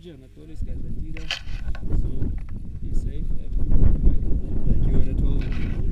Georgia. Anatoly's got the So be safe. everyone. Thank you, Anatoly.